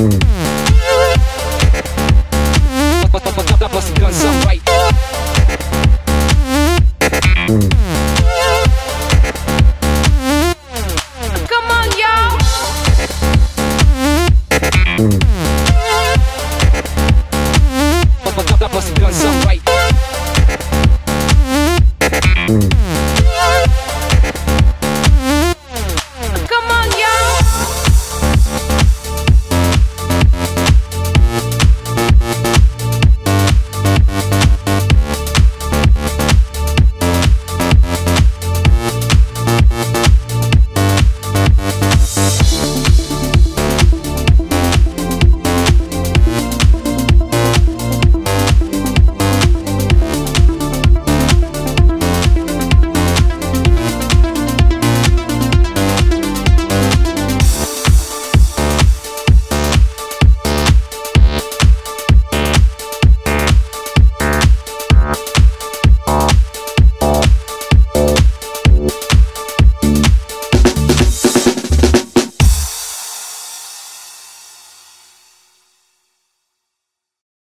Mm.